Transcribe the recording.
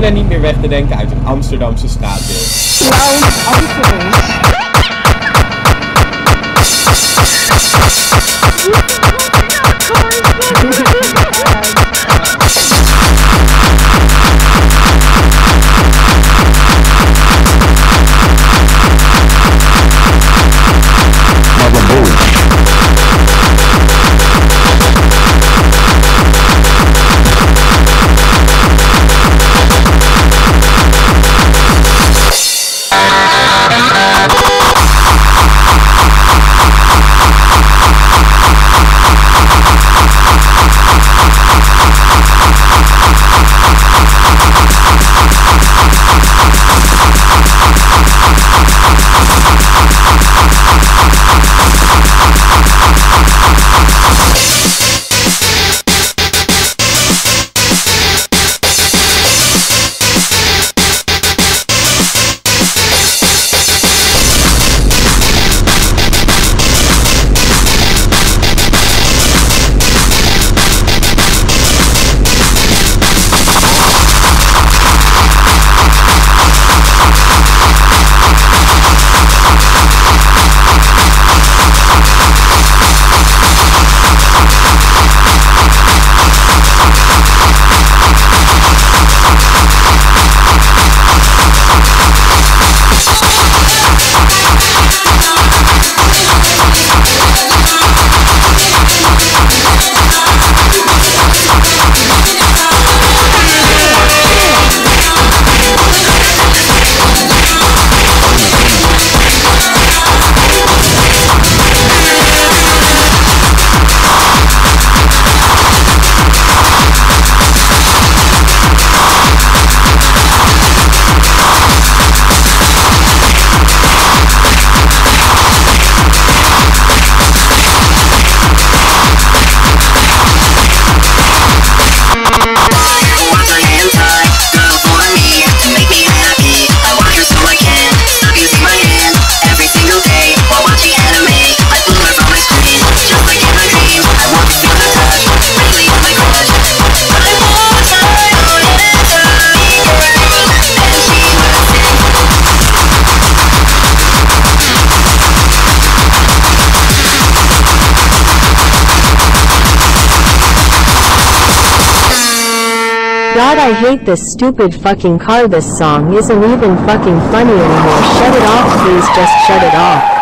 bijna niet meer weg te denken uit een Amsterdamse straatbeeld. Clown. God, I hate this stupid fucking car. This song isn't even fucking funny anymore. Shut it off, please. Just shut it off.